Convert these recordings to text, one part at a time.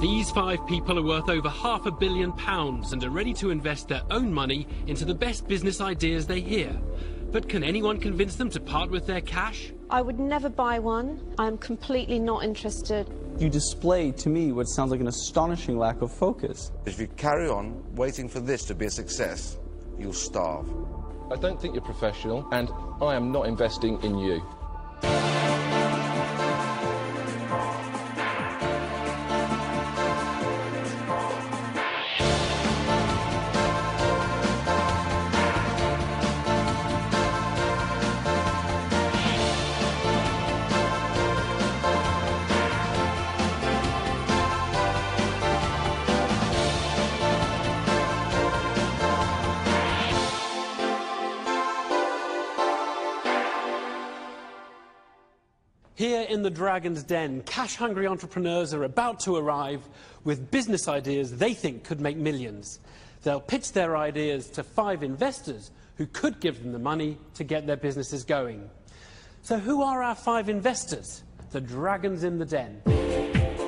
These five people are worth over half a billion pounds and are ready to invest their own money into the best business ideas they hear. But can anyone convince them to part with their cash? I would never buy one. I'm completely not interested. You display to me what sounds like an astonishing lack of focus. If you carry on waiting for this to be a success, you'll starve. I don't think you're professional, and I am not investing in you. Dragon's Den, cash-hungry entrepreneurs are about to arrive with business ideas they think could make millions. They'll pitch their ideas to five investors who could give them the money to get their businesses going. So who are our five investors? The dragons in the den.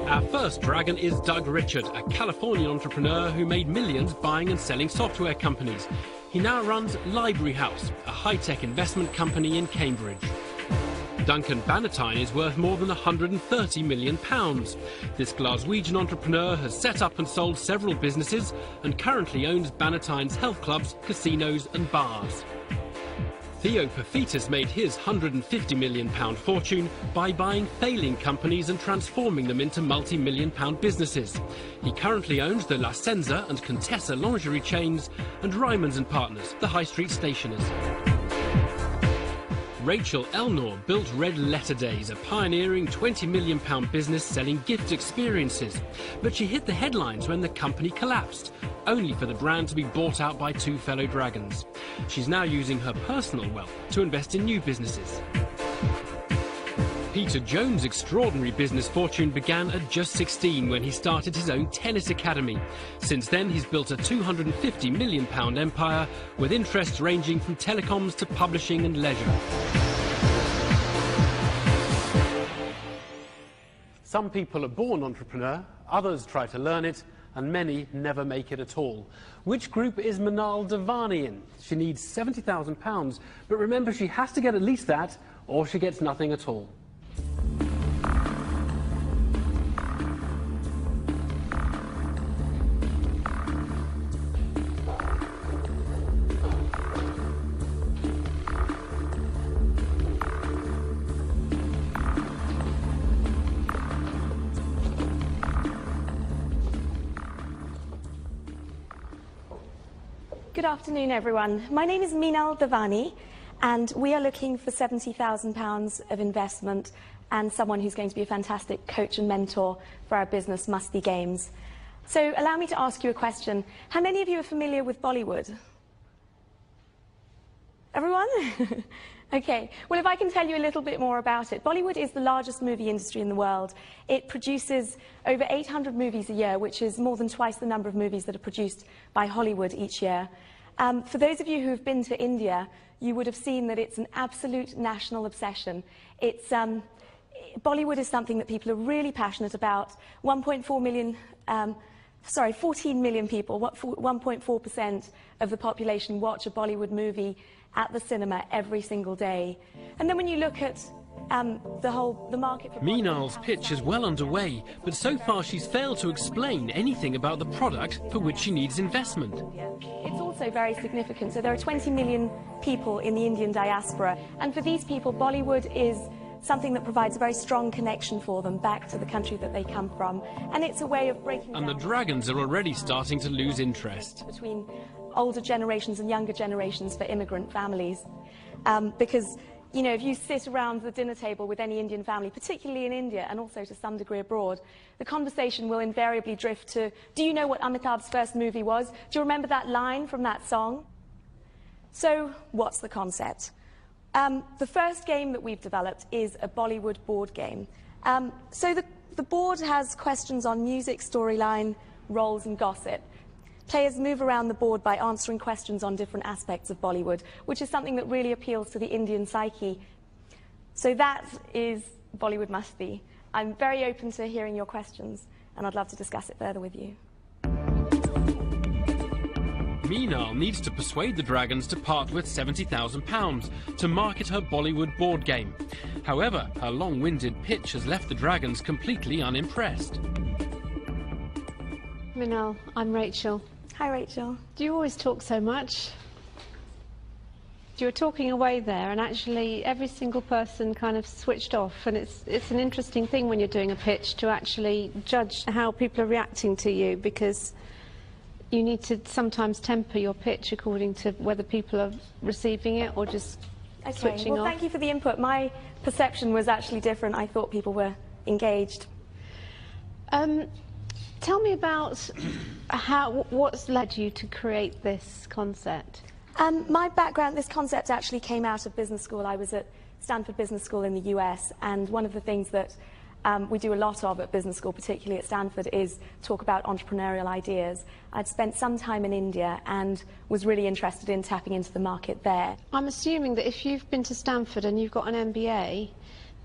Our first dragon is Doug Richard, a Californian entrepreneur who made millions buying and selling software companies. He now runs Library House, a high-tech investment company in Cambridge. Duncan Bannatyne is worth more than £130 million. This Glaswegian entrepreneur has set up and sold several businesses and currently owns Bannatyne's health clubs, casinos and bars. Theo Paphitis made his £150 million fortune by buying failing companies and transforming them into multi-million pound businesses. He currently owns the La Senza and Contessa lingerie chains and Ryman's & Partners, the high street stationers. Rachel Elnaugh built Red Letter Days, a pioneering £20 million business selling gift experiences. But she hit the headlines when the company collapsed, only for the brand to be bought out by two fellow dragons. She's now using her personal wealth to invest in new businesses. Peter Jones' extraordinary business fortune began at just 16 when he started his own tennis academy. Since then, he's built a £250 million empire with interests ranging from telecoms to publishing and leisure. Some people are born entrepreneur, others try to learn it, and many never make it at all. Which group is Manal Devani in? She needs £70,000, but remember she has to get at least that, or she gets nothing at all. Afternoon, everyone. My name is Minal Devani, and we are looking for £70,000 of investment and someone who's going to be a fantastic coach and mentor for our business, Musty Games. So allow me to ask you a question. How many of you are familiar with Bollywood? Everyone? okay. Well, if I can tell you a little bit more about it. Bollywood is the largest movie industry in the world. It produces over 800 movies a year, which is more than twice the number of movies that are produced by Hollywood each year. Um, for those of you who have been to India, you would have seen that it's an absolute national obsession. It's, um, Bollywood is something that people are really passionate about. 1.4 million, um, sorry, 14 million people, 1.4% of the population watch a Bollywood movie at the cinema every single day. And then when you look at um, the whole the market for Minal's pitch is well underway, but so far she's failed to explain anything about the product for which she needs investment. It's also very significant. So there are 20 million people in the Indian diaspora, and for these people, Bollywood is something that provides a very strong connection for them back to the country that they come from, and it's a way of breaking. And the dragons are already starting to lose interest between older generations and younger generations for immigrant families, um, because you know, if you sit around the dinner table with any Indian family, particularly in India and also to some degree abroad, the conversation will invariably drift to, do you know what Amitabh's first movie was? Do you remember that line from that song? So, what's the concept? Um, the first game that we've developed is a Bollywood board game. Um, so the, the board has questions on music, storyline, roles and gossip. Players move around the board by answering questions on different aspects of Bollywood, which is something that really appeals to the Indian psyche. So that is Bollywood Must Be. I'm very open to hearing your questions and I'd love to discuss it further with you. Meenal needs to persuade the Dragons to part with £70,000 to market her Bollywood board game. However, her long winded pitch has left the Dragons completely unimpressed. Minal, I'm Rachel. Hi, Rachel. Do you always talk so much? You were talking away there, and actually, every single person kind of switched off. And it's, it's an interesting thing when you're doing a pitch to actually judge how people are reacting to you because you need to sometimes temper your pitch according to whether people are receiving it or just Okay, switching well, off. thank you for the input. My perception was actually different. I thought people were engaged. Um, tell me about how what's led you to create this concept. Um, my background, this concept actually came out of business school. I was at Stanford Business School in the US, and one of the things that um, we do a lot of at business school, particularly at Stanford, is talk about entrepreneurial ideas. I'd spent some time in India and was really interested in tapping into the market there. I'm assuming that if you've been to Stanford and you've got an MBA,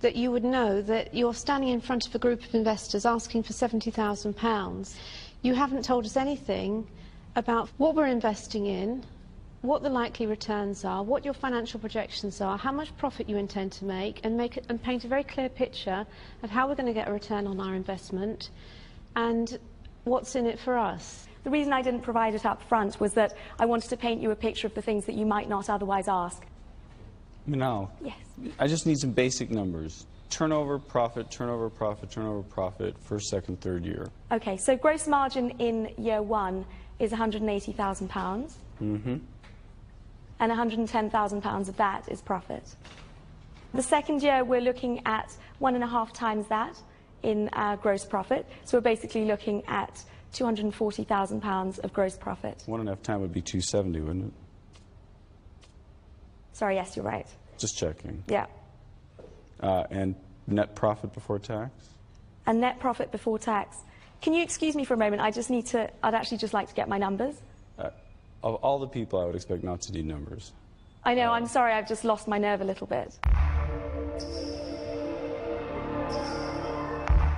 that you would know that you're standing in front of a group of investors asking for £70,000. You haven't told us anything about what we're investing in, what the likely returns are, what your financial projections are, how much profit you intend to make, and, make and paint a very clear picture of how we're going to get a return on our investment and what's in it for us. The reason I didn't provide it up front was that I wanted to paint you a picture of the things that you might not otherwise ask. Minal, Yes. I just need some basic numbers. Turnover, profit, turnover, profit, turnover, profit, first, second, third year. Okay, so gross margin in year one is £180,000. Mm-hmm. and £110,000 of that is profit. The second year, we're looking at one and a half times that in uh, gross profit. So we're basically looking at £240,000 of gross profit. One and a half time would be 270, wouldn't it? Sorry, yes, you're right. Just checking. Yeah. Uh, and net profit before tax? And net profit before tax. Can you excuse me for a moment? I just need to, I'd actually just like to get my numbers. Uh, of all the people, I would expect not to need numbers. I know, I'm sorry, I've just lost my nerve a little bit.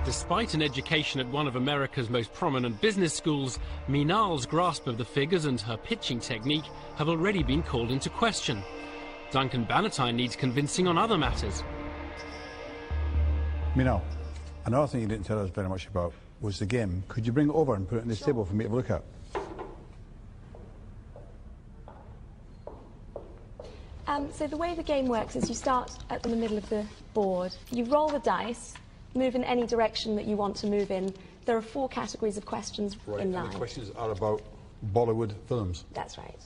Despite an education at one of America's most prominent business schools, Minal's grasp of the figures and her pitching technique have already been called into question. Duncan Bannatyne needs convincing on other matters. Minal, another thing you didn't tell us very much about was the game. Could you bring it over and put it on this table for me to look at? Um, so the way the game works is you start at the middle of the board. You roll the dice, move in any direction that you want to move in. There are four categories of questions in and line. the questions are about Bollywood films. That's right.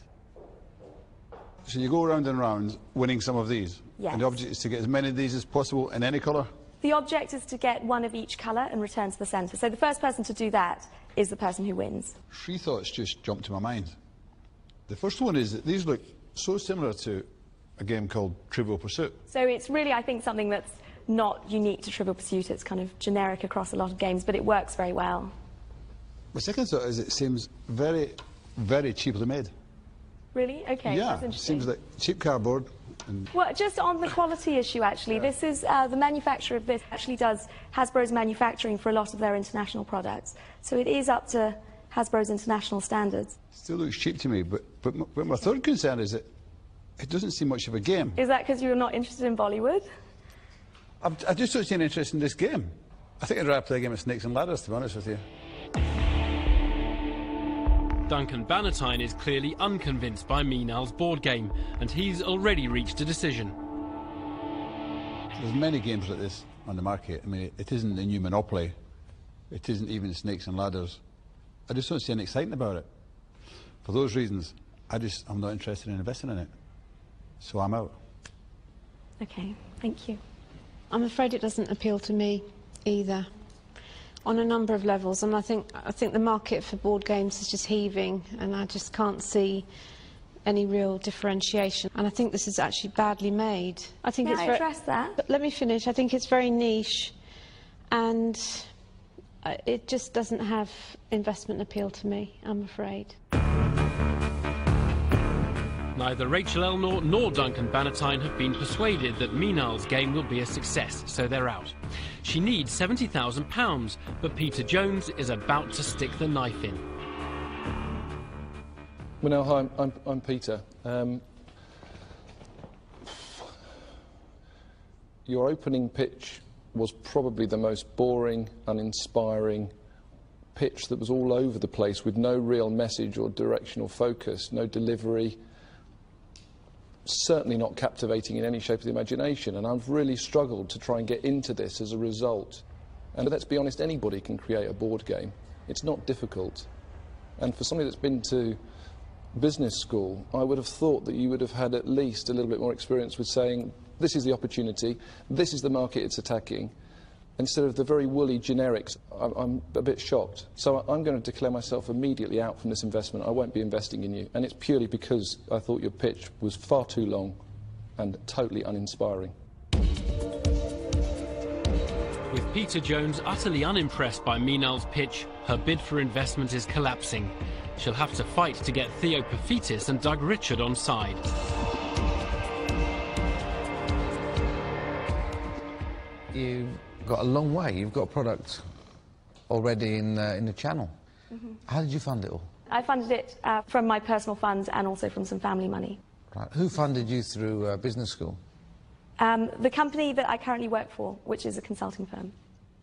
So you go round and round winning some of these. Yes. And the object is to get as many of these as possible in any colour. The object is to get one of each colour and return to the centre. So the first person to do that is the person who wins. Three thoughts just jumped to my mind. The first one is that these look so similar to a game called Trivial Pursuit. So it's really, I think, something that's not unique to Trivial Pursuit. It's kind of generic across a lot of games, but it works very well. My second thought is it seems very, very cheaply made. Really? Okay, yeah, that's interesting. seems like cheap cardboard. Well, just on the quality issue, actually, this is uh, the manufacturer of this actually does Hasbro's manufacturing for a lot of their international products. So it is up to Hasbro's international standards. still looks cheap to me. But, but, my, but my third concern is that it doesn't seem much of a game. Is that because you're not interested in Bollywood? I, I just don't see any interest in this game. I think I'd rather play a game of Snakes and Ladders, to be honest with you. Duncan Bannatyne is clearly unconvinced by Meenal's board game, and he's already reached a decision. There's many games like this on the market. I mean, it, it isn't the new Monopoly. It isn't even Snakes and Ladders. I just don't see anything exciting about it. For those reasons, I just, I'm not interested in investing in it. So I'm out. Okay, thank you. I'm afraid it doesn't appeal to me either on a number of levels and I think I think the market for board games is just heaving and I just can't see any real differentiation and I think this is actually badly made. I think May it's I address that? But let me finish. I think it's very niche and uh, it just doesn't have investment appeal to me, I'm afraid. Neither Rachel Elnaugh nor Duncan Bannatyne have been persuaded that Minal's game will be a success, so they're out. She needs £70,000, but Peter Jones is about to stick the knife in. Well, now, hi, I'm, I'm, I'm Peter. Um, your opening pitch was probably the most boring, and uninspiring pitch that was all over the place with no real message or directional focus, no delivery, certainly not captivating in any shape of the imagination. And I've really struggled to try and get into this as a result. And let's be honest, anybody can create a board game. It's not difficult. And for somebody that's been to business school, I would have thought that you would have had at least a little bit more experience with saying, this is the opportunity, this is the market it's attacking, instead of the very woolly generics. I'm, I'm a bit shocked. So I'm going to declare myself immediately out from this investment. I won't be investing in you. And it's purely because I thought your pitch was far too long and totally uninspiring. With Peter Jones utterly unimpressed by Minal's pitch, her bid for investment is collapsing. She'll have to fight to get Theo Paphitis and Doug Richard on side. You've got a long way. You've got a product already in, uh, in the channel. How did you fund it all? I funded it uh, from my personal funds and also from some family money. Right. Who funded you through uh, business school? Um, the company that I currently work for, which is a consulting firm.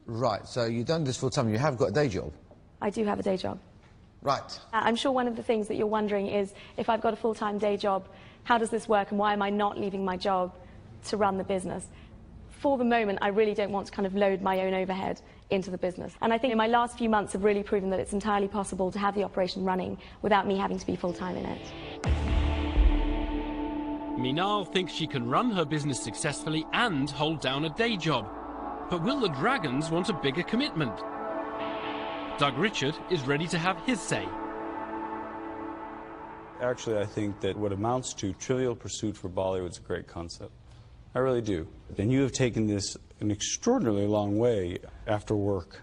Right, so you've done this full time. You have got a day job. I do have a day job. Right. Uh, I'm sure one of the things that you're wondering is if I've got a full-time day job, how does this work and why am I not leaving my job to run the business? For the moment, I really don't want to kind of load my own overhead into the business. And I think in my last few months have really proven that it's entirely possible to have the operation running without me having to be full-time in it. Minal thinks she can run her business successfully and hold down a day job. But will the Dragons want a bigger commitment? Doug Richard is ready to have his say. Actually, I think that what amounts to Trivial Pursuit for Bollywood is a great concept. I really do. And you have taken this an extraordinarily long way after work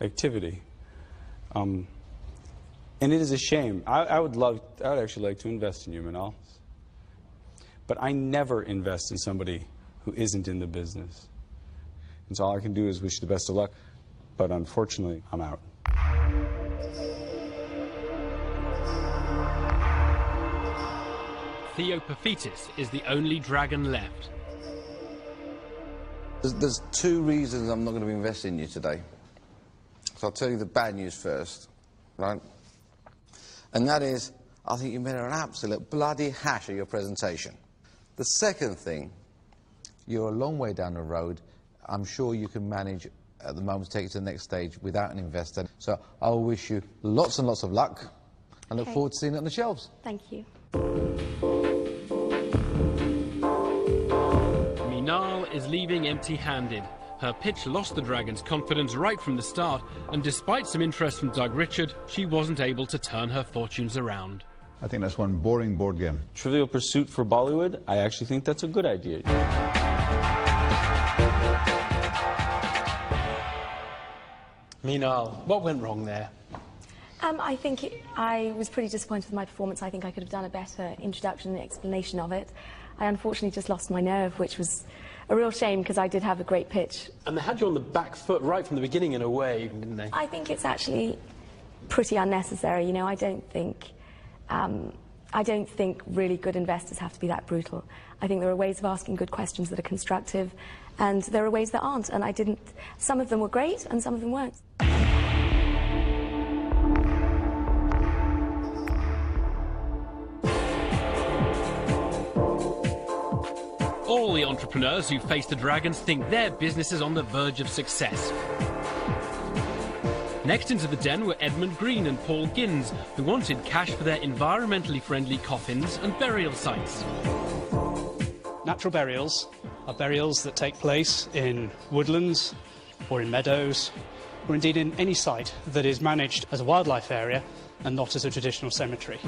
activity. Um, and it is a shame. I, I would love, I would actually like to invest in you, Manal. But I never invest in somebody who isn't in the business. And so all I can do is wish you the best of luck. But unfortunately, I'm out. Theo Paphitis is the only dragon left. There's, there's two reasons I'm not going to be investing in you today. So I'll tell you the bad news first, right? And that is, I think you made an absolute bloody hash of your presentation. The second thing, you're a long way down the road. I'm sure you can manage at the moment to take it to the next stage without an investor. So I'll wish you lots and lots of luck and look forward to seeing it on the shelves. Thank you. Is leaving empty-handed. Her pitch lost the Dragons' confidence right from the start, and despite some interest from Doug Richard, she wasn't able to turn her fortunes around. I think that's one boring board game. Trivial Pursuit for Bollywood, I actually think that's a good idea. Minal, what went wrong there? Um, I think it, I was pretty disappointed with my performance. I think I could have done a better introduction and explanation of it. I unfortunately just lost my nerve, which was a real shame because I did have a great pitch. And they had you on the back foot right from the beginning in a way, didn't they? I think it's actually pretty unnecessary. You know, I don't think um, I don't think really good investors have to be that brutal. I think there are ways of asking good questions that are constructive, and there are ways that aren't. And I didn't. Some of them were great, and some of them weren't. All the entrepreneurs who face the Dragons think their business is on the verge of success. Next into the den were Edmund Green and Paul Gins, who wanted cash for their environmentally friendly coffins and burial sites. Natural burials are burials that take place in woodlands or in meadows or indeed in any site that is managed as a wildlife area and not as a traditional cemetery.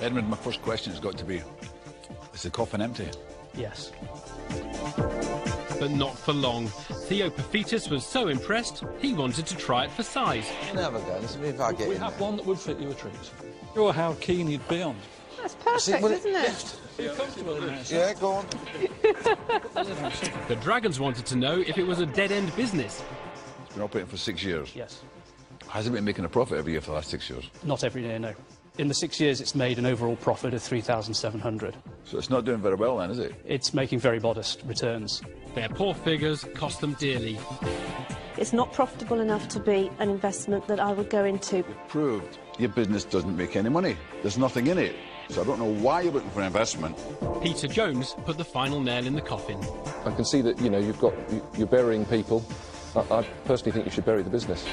Edmund, my first question has got to be, is the coffin empty? Yes. But not for long. Theo Paphitis was so impressed, he wanted to try it for size. Never go. Let's see if I get We in have there. one that would fit you a treat. Oh, how keen he'd be on. That's perfect, well, isn't it? Yeah, go on. The Dragons wanted to know if it was a dead-end business. It's been operating for six years. Yes. Has it been making a profit every year for the last six years? Not every year, no. In the six years, it's made an overall profit of 3,700. So it's not doing very well then, is it? It's making very modest returns. Their poor figures cost them dearly. It's not profitable enough to be an investment that I would go into. Proved your business doesn't make any money. There's nothing in it. So I don't know why you're looking for an investment. Peter Jones put the final nail in the coffin. I can see that, you know, you've got, you- you're burying people. I, I personally think you should bury the business.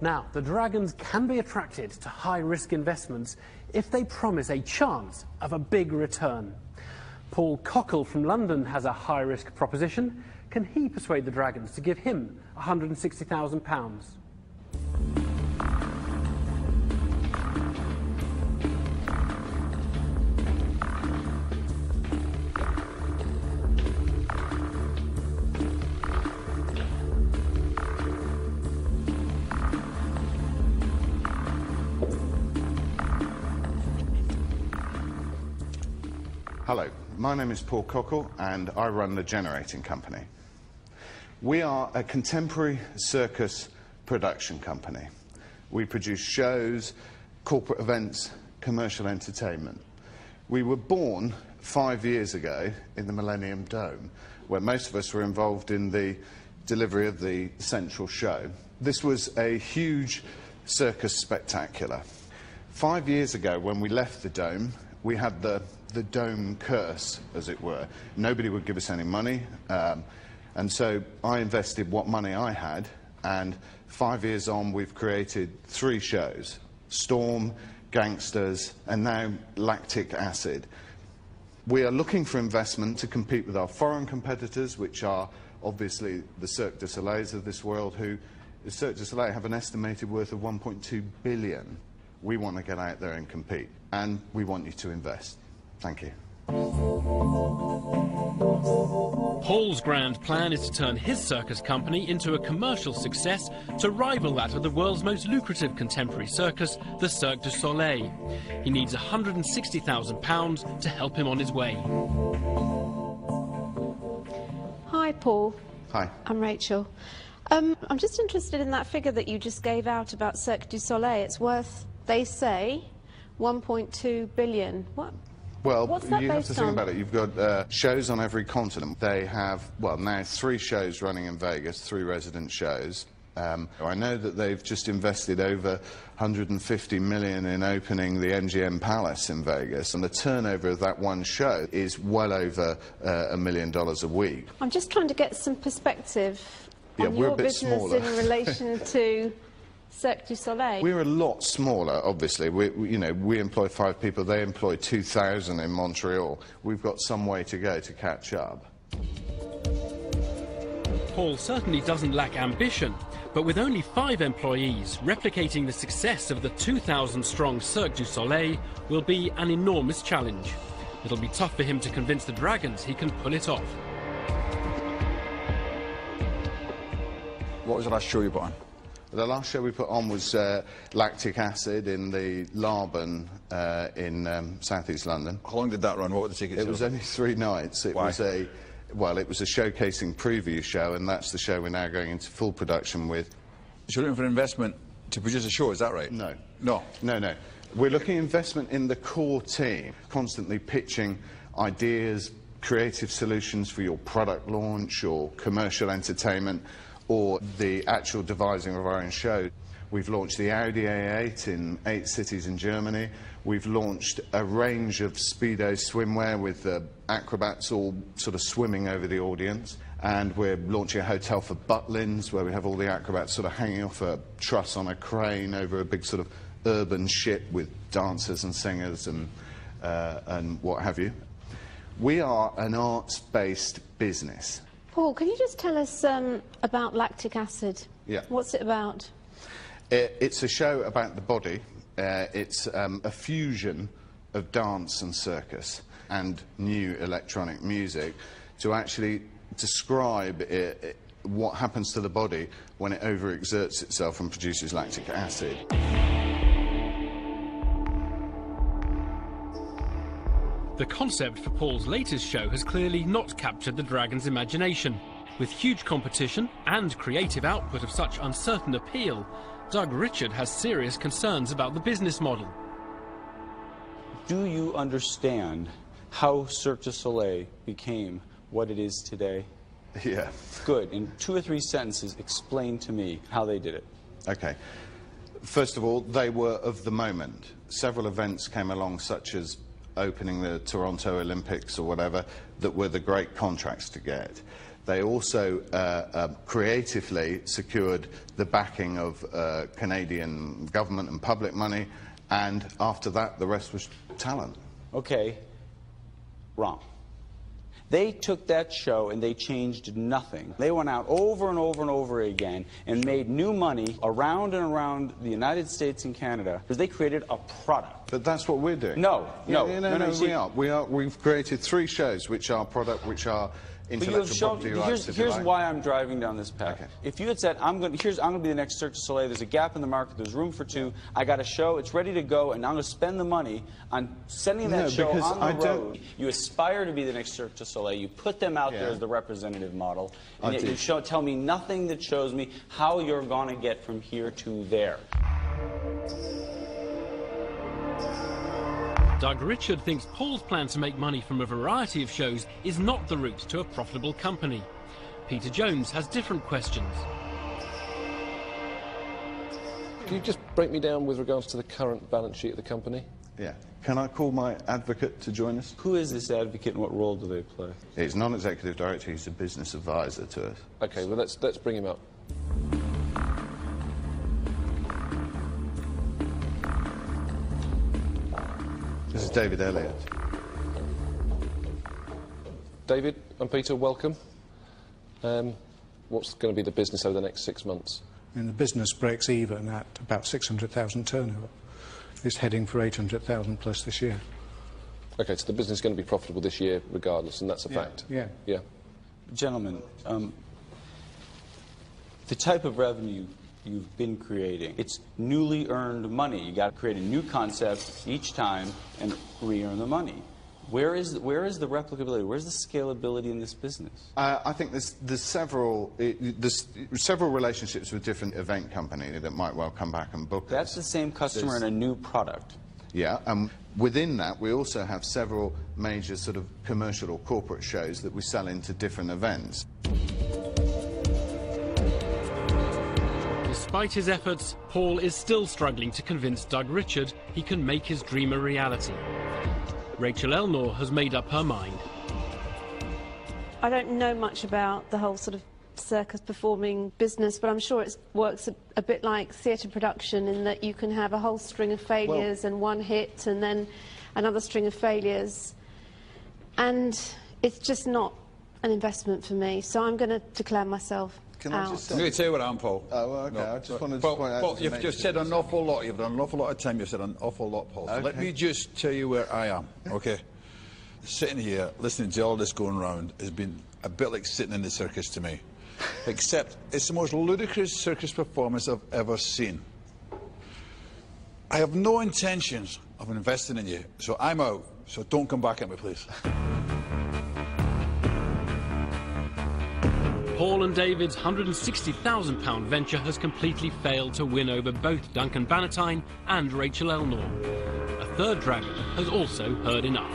Now, the Dragons can be attracted to high-risk investments if they promise a chance of a big return. Paul Cockle from London has a high-risk proposition. Can he persuade the Dragons to give him £160,000? My name is Paul Cockle and I run the Generating Company. We are a contemporary circus production company. We produce shows, corporate events, commercial entertainment. We were born five years ago in the Millennium Dome, where most of us were involved in the delivery of the central show. This was a huge circus spectacular. Five years ago, when we left the dome, we had the, the dome curse, as it were. Nobody would give us any money. Um, and so I invested what money I had, and five years on, we've created three shows Storm, Gangsters, and now Lactic Acid. We are looking for investment to compete with our foreign competitors, which are obviously the Cirque du Soleils of this world, who the Cirque du Soleil have an estimated worth of 1.2 billion. We want to get out there and compete, and we want you to invest. Thank you. Paul's grand plan is to turn his circus company into a commercial success to rival that of the world's most lucrative contemporary circus, the Cirque du Soleil. He needs £160,000 to help him on his way. Hi, Paul. Hi. I'm Rachel. Um, I'm just interested in that figure that you just gave out about Cirque du Soleil. It's worth, they say, 1.2 billion. What? Well, you have to think on? about it. You've got uh, shows on every continent. They have, well, now three shows running in Vegas, three resident shows. Um, I know that they've just invested over 150 million in opening the MGM Palace in Vegas, and the turnover of that one show is well over uh, a million dollars a week. I'm just trying to get some perspective Yeah, on we're a your bit business smaller. in relation to Cirque du Soleil. We're a lot smaller, obviously. We, we, you know, we employ five people. They employ 2,000 in Montreal. We've got some way to go to catch up. Paul certainly doesn't lack ambition, but with only five employees, replicating the success of the 2,000 strong Cirque du Soleil will be an enormous challenge. It'll be tough for him to convince the Dragons he can pull it off. What was the last show you put on? The last show we put on was uh, Lactic Acid in the Laban uh, in um, southeast London. How long did that run? What were the tickets? It was only three nights. It Why? was a well, it was a showcasing preview show, and that's the show we're now going into full production with. So you're looking for investment to produce a show, is that right? No. No. No, no. We're looking investment in the core team, constantly pitching ideas, creative solutions for your product launch or commercial entertainment or the actual devising of our own show. We've launched the Audi A8 in eight cities in Germany. We've launched a range of Speedo swimwear with uh, acrobats all sort of swimming over the audience. And we're launching a hotel for Butlins where we have all the acrobats sort of hanging off a truss on a crane over a big sort of urban ship with dancers and singers and, uh, and what have you. We are an arts-based business. Paul, can you just tell us um, about lactic acid? Yeah. What's it about? It, it's a show about the body. Uh, it's um, a fusion of dance and circus and new electronic music to actually describe it, it- what happens to the body when it overexerts itself and produces lactic acid. The concept for Paul's latest show has clearly not captured the Dragon's imagination. With huge competition and creative output of such uncertain appeal, Doug Richard has serious concerns about the business model. Do you understand how Cirque du Soleil became what it is today? Yeah. Good. In two or three sentences, explain to me how they did it. Okay. First of all, they were of the moment. Several events came along, such as opening the Toronto Olympics or whatever, that were the great contracts to get. They also uh, uh, creatively secured the backing of uh, Canadian government and public money, and after that, the rest was talent. Okay. Wrong. They took that show and they changed nothing. They went out over and over and over again and made new money around and around the United States and Canada because they created a product. But that's what we're doing. No, no, Yeah, no, no, no, no, you see- we are. We are. We've created three shows which are product, which are intellectual have shown, property rights. here's, here's like. why I'm driving down this path. Okay. If you had said, I'm going, here's, I'm going to be the next Cirque du Soleil, there's a gap in the market, there's room for two, I got a show, it's ready to go, and I'm going to spend the money on sending that No, show on the I don't- road. You aspire to be the next Cirque du Soleil, you put them out there as the representative model, and I yet you show, tell me nothing that shows me how you're going to get from here to there. Doug Richard thinks Paul's plan to make money from a variety of shows is not the route to a profitable company. Peter Jones has different questions. Can you just break me down with regards to the current balance sheet of the company? Yeah. Can I call my advocate to join us? Who is this advocate and what role do they play? He's non-executive director. He's a business advisor to us. Okay, well, let's, let's bring him up. This is David Elliott. David and Peter, welcome. Um, what's going to be the business over the next six months? And the business breaks even at about 600,000 turnover. It's heading for 800,000 plus this year. Okay, so the business is going to be profitable this year regardless, and that's a Yeah, fact. yeah. Yeah. Gentlemen, um, the type of revenue you've been creating, it's newly earned money. You got to create a new concept each time and re-earn the money. Where is where is the replicability? Where's the scalability in this business? Uh, I think there's, there's several it, there's several relationships with different event companies that might well come back and book us. That's the same customer There's- and a new product. Yeah, and within that, we also have several major sort of commercial or corporate shows that we sell into different events. Despite his efforts, Paul is still struggling to convince Doug Richard he can make his dream a reality. Rachel Elnaugh has made up her mind. I don't know much about the whole sort of circus performing business, but I'm sure it works a, a bit like theatre production in that you can have a whole string of failures and one hit and then another string of failures. And it's just not an investment for me, so I'm going to declare myself Can I out. just I'm say? going to tell you where I'm, Paul. Oh, well, okay, I just wanted to Paul, point out Paul, you've just said an awful lot. You've done an awful lot of time. You've said an awful lot, Paul. So Let me just tell you where I am, okay? Sitting here, listening to all this going round, has been a bit like sitting in the circus to me. Except it's the most ludicrous circus performance I've ever seen. I have no intentions of investing in you, so I'm out. So don't come back at me, please. Paul and David's £160,000 venture has completely failed to win over both Duncan Bannatyne and Rachel Elnaugh. A third dragon has also heard enough.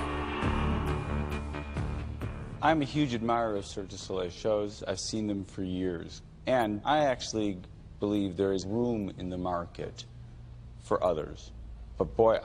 I'm a huge admirer of Cirque du Soleil shows. I've seen them for years. And I actually believe there is room in the market for others. But boy,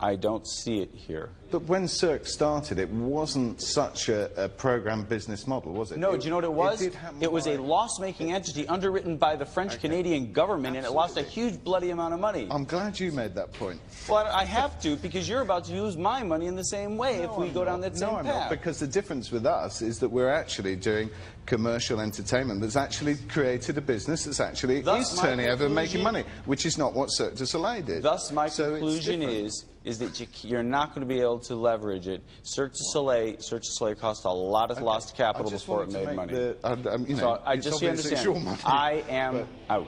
I- don't see it here. But when Cirque started, it wasn't such a, a program business model, was it? No, It- do you know what it was? happen It was a loss-making entity underwritten by the French Canadian government, and it lost a huge bloody amount of money. I'm glad you made that point. well, I I have to because you're about to lose my money in the same way if we I'm go down that same no, I'm path. not, because the difference with us is that we're actually doing commercial entertainment that's actually created a business that's actually Thus is turning over and making money, which is not what Cirque du Soleil did. Thus, my So conclusion is is that you, you're not going to be able to leverage it. Cirque du Soleil, Cirque du Soleil cost a lot of Okay. lost capital before it made money. the- I- I'm- you know, so I just so you obvious understand. your money, I am but- out.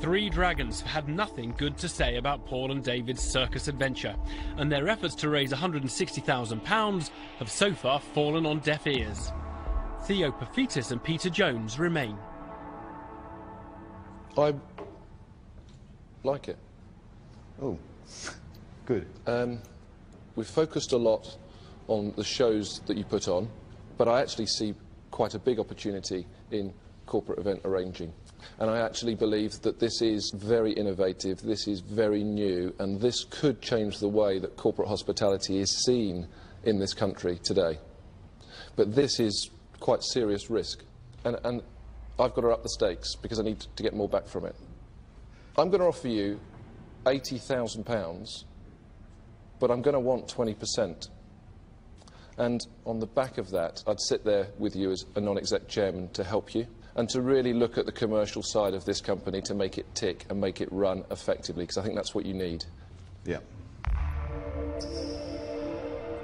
Three Dragons have had nothing good to say about Paul and David's circus adventure, and their efforts to raise £160,000 have so far fallen on deaf ears. Theo Paphitis and Peter Jones remain. I like it. Oh, good. Um, we've focused a lot on the shows that you put on, but I actually see quite a big opportunity in corporate event arranging. And I actually believe that this is very innovative, this is very new, and this could change the way that corporate hospitality is seen in this country today. But this is quite serious risk. And, and I've got to up the stakes because I need to get more back from it. I'm going to offer you £80,000, but I'm going to want 20%. And on the back of that, I'd sit there with you as a non exec chairman to help you and to really look at the commercial side of this company to make it tick and make it run effectively, because I think that's what you need. Yeah.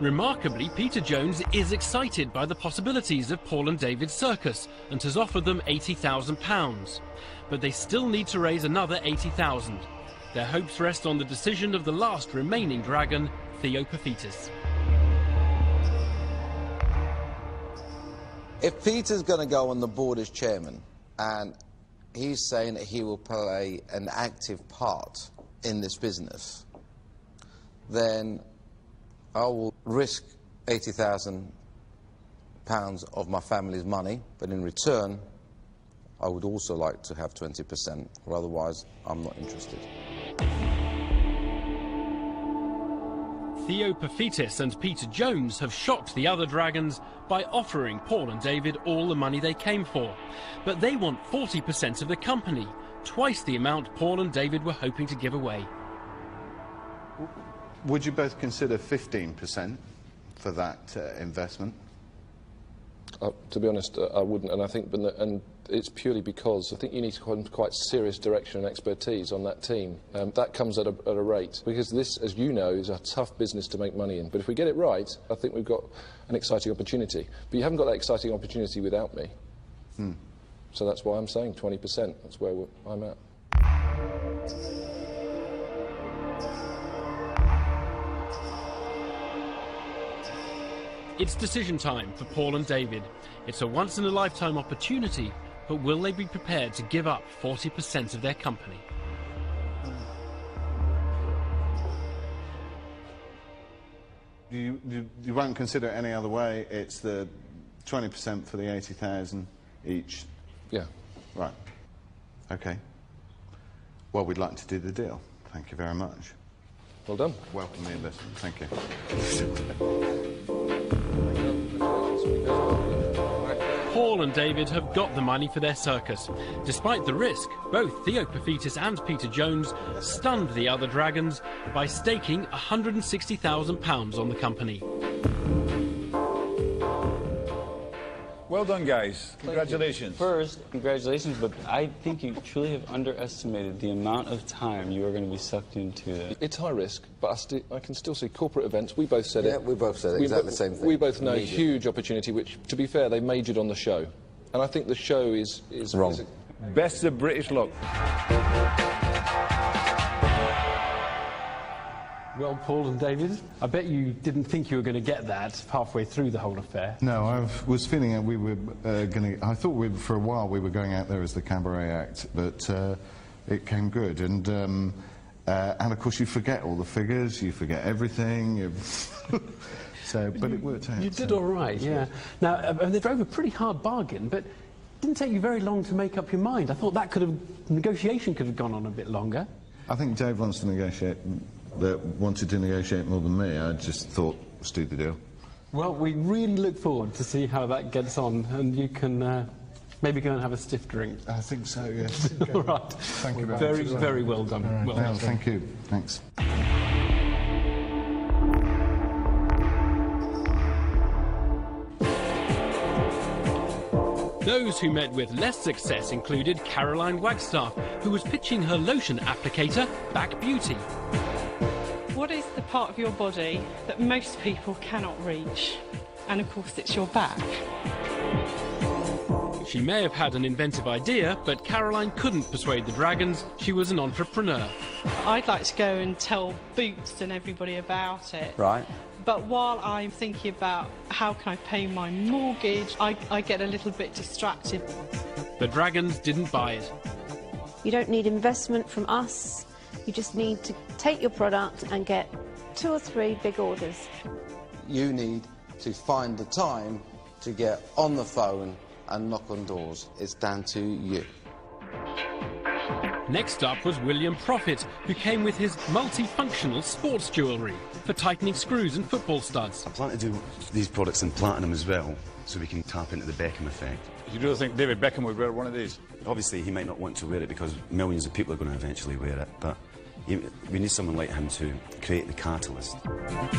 Remarkably, Peter Jones is excited by the possibilities of Paul and David's circus and has offered them £80,000. But they still need to raise another 80000 Their hopes rest on the decision of the last remaining dragon, Theo Paphitis. If Peter's going to go on the board as chairman, and he's saying that he will play an active part in this business, then I will risk eighty thousand pounds of my family's money, but in return, I would also like to have twenty percent, or otherwise, I'm not interested. Theo Paphitis and Peter Jones have shocked the other dragons by offering Paul and David all the money they came for. But they want 40% of the company, twice the amount Paul and David were hoping to give away. Would you both consider 15% for that uh, investment? Uh, to be honest, uh, I wouldn't, and I think, but- and it's purely because I think you need quite, quite serious direction and expertise on that team. Um, that comes at a, at a rate because this, as you know, is a tough business to make money in. But if we get it right, I think we've got an exciting opportunity. But you haven't got that exciting opportunity without me. Hmm. So that's why I'm saying 20%. That's where we're, I'm at. It's decision time for Paul and David. It's a once in a lifetime opportunity, but will they be prepared to give up 40% of their company? You, you, you won't consider it any other way. It's the 20% for the 80,000 each. Yeah. Right. Okay. Well, we'd like to do the deal. Thank you very much. Well done. Welcome the investment. Thank you. Paul and David have got the money for their circus. Despite the risk, both Theo Paphitis and Peter Jones stunned the other dragons by staking £160,000 on the company. Well done, guys. Congratulations. First, congratulations, but I think you truly have underestimated the amount of time you are going to be sucked into this. It's high risk, but I, sti- I can still see corporate events. We both said Yeah, it. Yeah, we both said We exactly the same thing. We both know Immediately. huge opportunity, which, to be fair, they majored on the show. And I think the show is... is Wrong. is- Best of British luck. Well, Paul and David, I bet you didn't think you were going to get that halfway through the whole affair. No, I was feeling that we were uh, going to. I thought we, for a while we were going out there as the cabaret act, but uh, it came good. And um, uh, and of course, you forget all the figures, you forget everything. you- so, but it worked out. You did so- all right, yeah. Now, uh, they drove a pretty hard bargain, but it didn't take you very long to make up your mind. I thought that could have, negotiation could have gone on a bit longer. I think Dave wants to negotiate. That wanted to negotiate more than me. I just thought, let's do the deal. Well, we really look forward to see how that gets on, and you can uh, maybe go and have a stiff drink. I think so. Yes. all right. Thank you very, Very, much. very very well done. All right. Well No, done. thank you. Thanks. Those who met with less success included Caroline Wagstaff, who was pitching her lotion applicator, Back Beauty. What is the part of your body that most people cannot reach? And of course, it's your back. She may have had an inventive idea, but Caroline couldn't persuade the Dragons she was an entrepreneur. I'd like to go and tell Boots and everybody about it. Right. But while I'm thinking about how can I pay my mortgage, I, I get a little bit distracted. The Dragons didn't buy it. You don't need investment from us. You just need to take your product and get two or three big orders. You need to find the time to get on the phone and knock on doors. It's down to you. Next up was William Profit, who came with his multifunctional sports jewellery for tightening screws and football studs. I plan to do these products in platinum as well, so we can tap into the Beckham effect. You really think David Beckham would wear one of these? Obviously, he might not want to wear it because millions of people are going to eventually wear it, but we need someone like him to create the catalyst.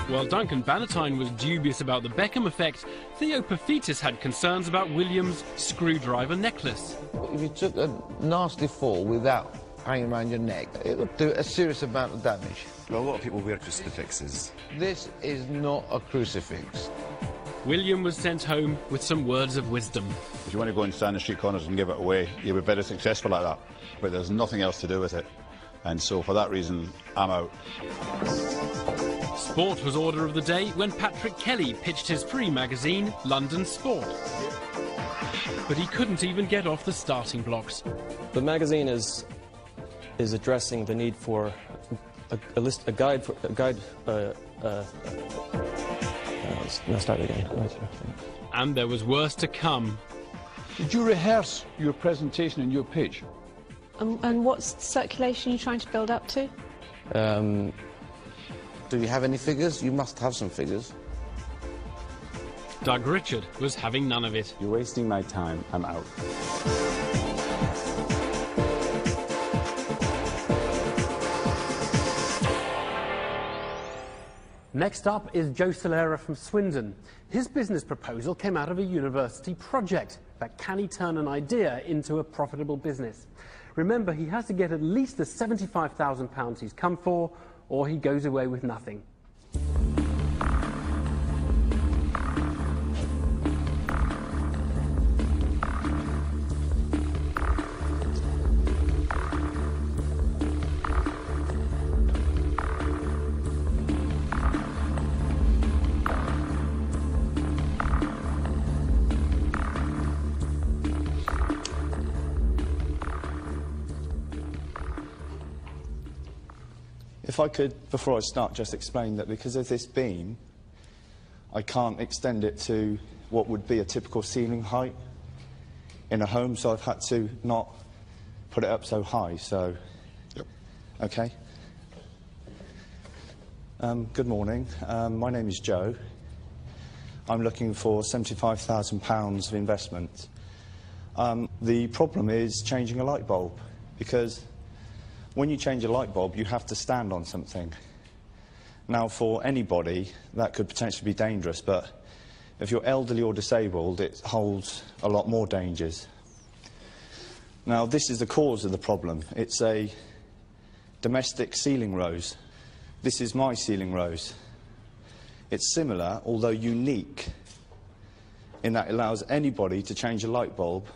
While Duncan Bannatyne was dubious about the Beckham effect, Theo Paphitis had concerns about William's screwdriver necklace. If you took a nasty fall without hanging around your neck, it would do a serious amount of damage. Well, a lot of people wear crucifixes. This is not a crucifix. William was sent home with some words of wisdom. If you want to go and stand in the street corners and give it away, you'll be very successful at that. But there's nothing else to do with it. And so for that reason, I'm out. Sport was order of the day when Patrick Kelly pitched his free magazine, London Sport. But he couldn't even get off the starting blocks. The magazine is is addressing the need for a, a list, a guide for a guide. Uh, uh, let's, let's start again. And there was worse to come. Did you rehearse your presentation and your pitch? And, and what circulation you're you trying to build up to? Um, Do you have any figures? You must have some figures. Doug Richard was having none of it. You're wasting my time. I'm out. Next up is Joe Solera from Swindon. His business proposal came out of a university project that can he turn an idea into a profitable business? Remember, he has to get at least the £75,000 he's come for, or he goes away with nothing. I could, before I start, just explain that because of this beam, I can't extend it to what would be a typical ceiling height in a home, so I've had to not put it up so high, so... Okay. Um, good morning. Um, my name is Joe. I'm looking for £75,000 of investment. Um, the problem is changing a light bulb, because when you change a light bulb, you have to stand on something. Now, for anybody, that could potentially be dangerous, but if you're elderly or disabled, it holds a lot more dangers. Now, this is the cause of the problem. It's a domestic ceiling rose. This is my ceiling rose. It's similar, although unique, in that it allows anybody to change a light bulb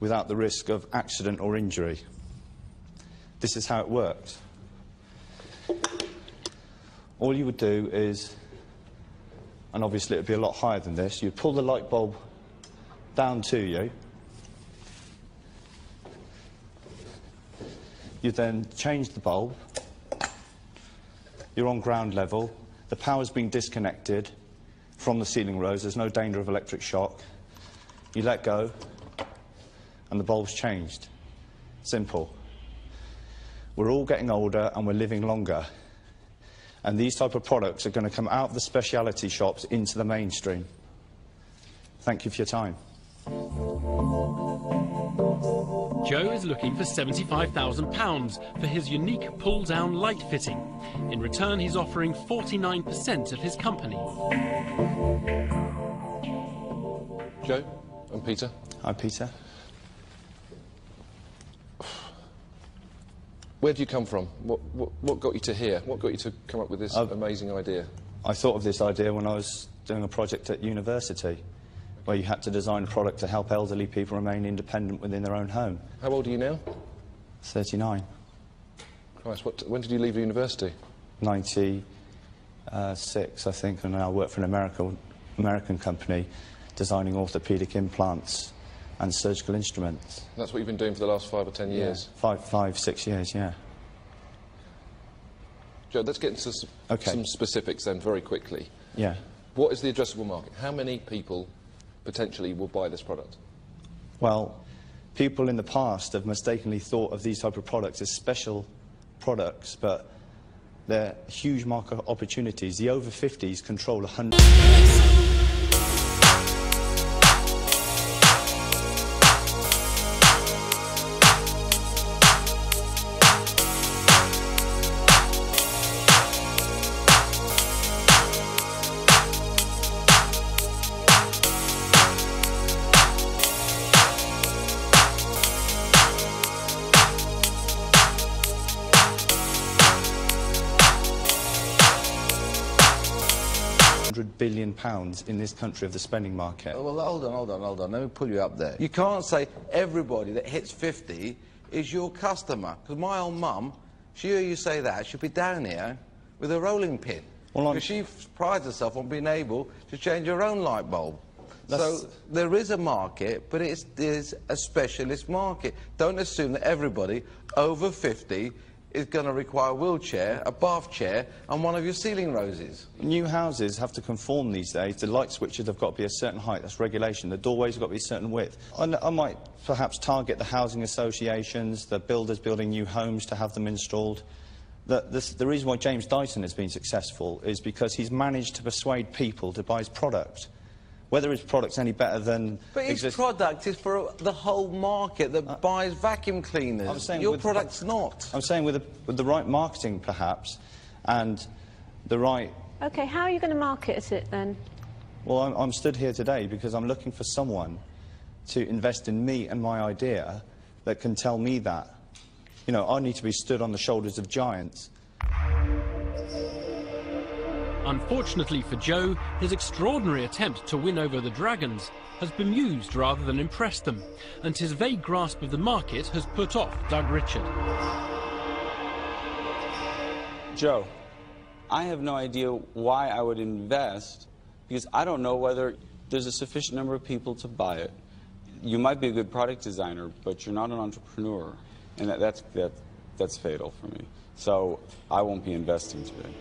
without the risk of accident or injury. This is how it works. All you would do is, and obviously it would be a lot higher than this, you'd pull the light bulb down to you. You then change the bulb. You're on ground level. The power's been disconnected from the ceiling rose. There's no danger of electric shock. You let go, and the bulb's changed. Simple. We're all getting older and we're living longer. And these type of products are going to come out of the speciality shops into the mainstream. Thank you for your time. Joe is looking for £75,000 for his unique pull-down light fitting. In return, he's offering 49% of his company. Joe, I'm Peter? Hi, Peter. Where do you come from? What, what, what got you to here? What got you to come up with this I've- amazing idea? I thought of this idea when I was doing a project at university where you had to design a product to help elderly people remain independent within their own home. How old are you now? 39. Christ, what, when did you leave university? 96, I think, and I work for an American, American company designing orthopedic implants and surgical instruments. That's what you've been doing for the last five or ten years. Yeah, five, five, six years, yeah. Joe, let's get into s- Okay. some specifics then very quickly. Yeah. What is the addressable market? How many people potentially will buy this product? Well, people in the past have mistakenly thought of these type of products as special products, but they're huge market opportunities. The over 50s control 100. Billion pounds in this country of the spending market. Oh, well, hold on, hold on, hold on. Let me pull you up there. You can't say everybody that hits 50 is your customer. Because my old mum, she hear you say that, she'll be down here with a rolling pin. Because she prides herself on being able to change her own light bulb. That's- So there is a market, but it is a specialist market. Don't assume that everybody over 50 is going to require a wheelchair, a bath chair, and one of your ceiling roses. New houses have to conform these days. The light switches have got to be a certain height. That's regulation. The doorways have got to be a certain width. I, I might perhaps target the housing associations, the builders building new homes to have them installed. The, the reason why James Dyson has been successful is because he's managed to persuade people to buy his product. Whether his product's any better than But his exist- product is for the whole market that uh, buys vacuum cleaners. I'm saying Your with- product's not. I'm saying with the, with the right marketing, perhaps, and the right Okay, how are you going to market it then? Well, I'm, I'm stood here today because I'm looking for someone to invest in me and my idea that can tell me that. You know, I need to be stood on the shoulders of giants. Unfortunately for Joe, his extraordinary attempt to win over the Dragons has bemused rather than impressed them, and his vague grasp of the market has put off Doug Richard. Joe, I have no idea why I would invest because I don't know whether there's a sufficient number of people to buy it. You might be a good product designer, but you're not an entrepreneur, and that, that's that, that's fatal for me. So I won't be investing today.